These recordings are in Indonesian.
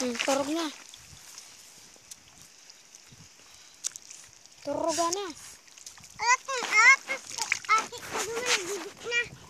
Hmm, turugnya. Turugannya. Alat, alat, alat, alat, alat, alat, alat,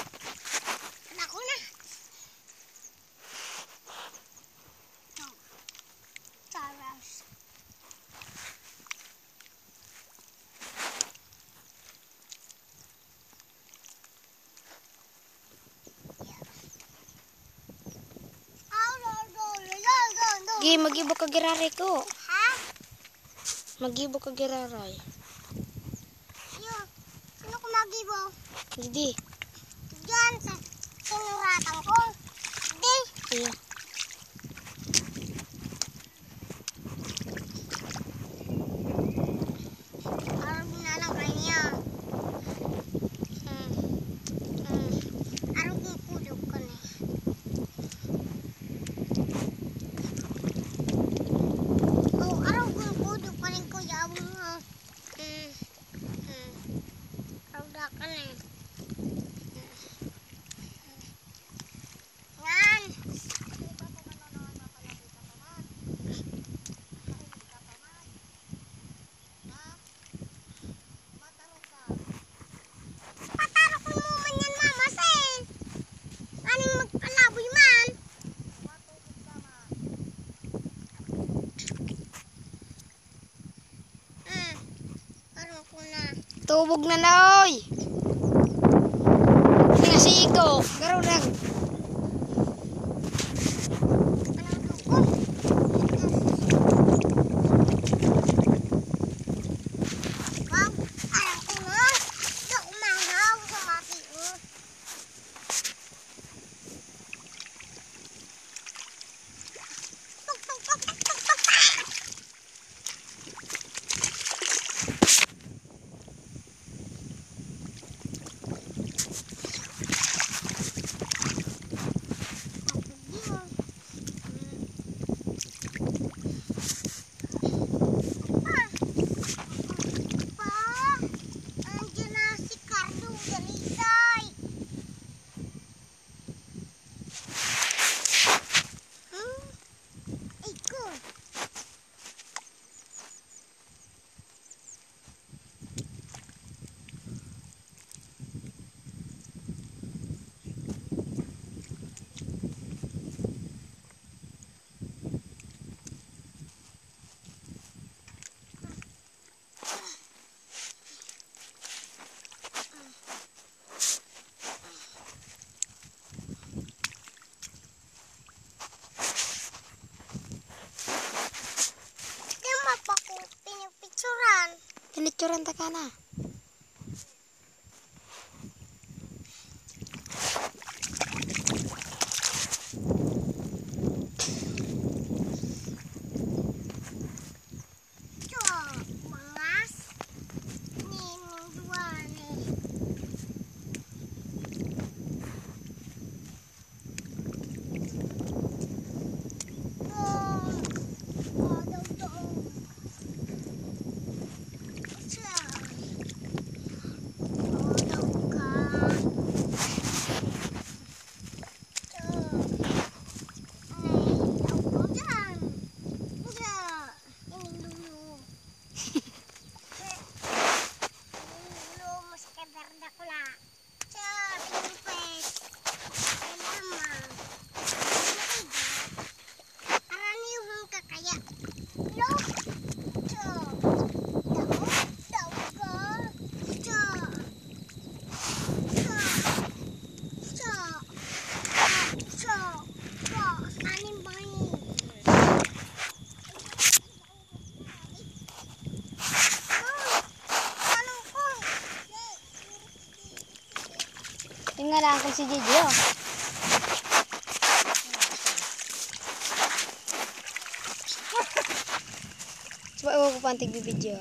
Gi, magibo ka giraray ko. Ha? Magibo ka giraray. Sino? Sino ko magibo? Hindi. Diyan sa sinuratan ko. Di. Iya. Tubog na na, oy. Nasigo. Garo na. Pinipicturan. Pinituran ta Kung si oh. Coba aku pantik di video.